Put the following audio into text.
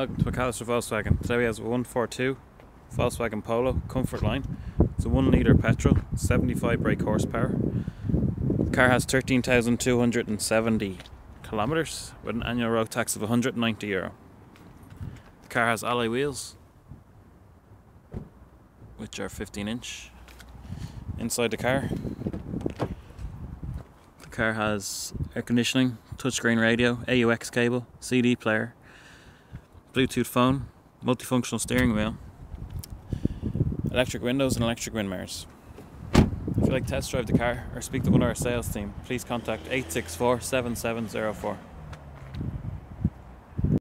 Welcome to McAllister Volkswagen. Today we have a 142 Volkswagen Polo Comfort Line. It's a 1 litre petrol, 75 brake horsepower. The car has 13,270 kilometres with an annual road tax of 190 euro. The car has alloy wheels, which are 15 inch. Inside the car, the car has air conditioning, touchscreen radio, AUX cable, CD player, Bluetooth phone, multifunctional steering wheel, electric windows and electric wind mirrors. If you'd like to test drive the car or speak to one of our sales team, please contact 864 7704.